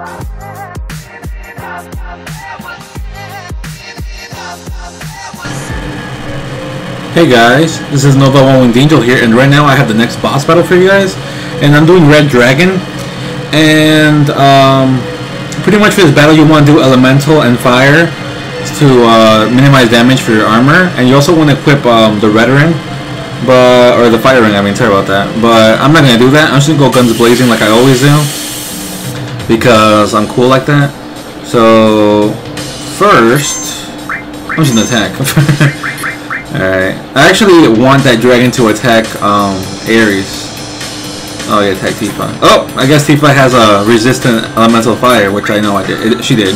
Hey guys, this is Nova One Winged Angel here, and right now I have the next boss battle for you guys, and I'm doing Red Dragon, and um, pretty much for this battle you want to do Elemental and Fire to uh, minimize damage for your armor, and you also want to equip um, the Red Ring, but, or the Fire Ring, I mean, sorry about that, but I'm not going to do that, I'm just going to go Guns Blazing like I always do, because I'm cool like that. So first, I'm just gonna attack. Alright. I actually want that dragon to attack um, Aeris. Oh, yeah, attack Tifa. Oh, I guess Tifa has a resistant elemental fire, which I know I did. It, she did.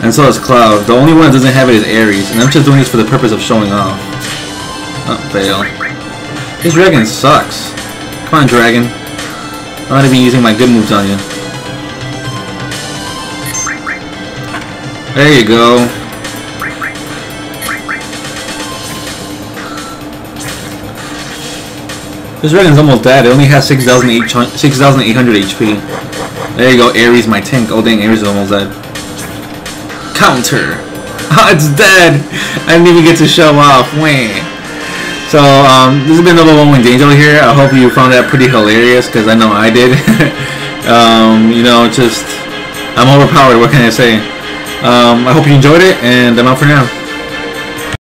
And so does Cloud. The only one that doesn't have it is Aeris, and I'm just doing this for the purpose of showing off. Oh, fail. This dragon sucks. Come on, dragon. I'm not even using my good moves on you. There you go. This dragon's almost dead. It only has 6,800 HP. There you go, Aeris, my tank. Oh dang, Aeris is almost dead. Counter! Oh, it's dead! I didn't even get to show off. Wait. So, um, this has been Nova One Winged Angel here. I hope you found that pretty hilarious, because I know I did. um, you know, just, I'm overpowered. What can I say? Um, I hope you enjoyed it, and I'm out for now.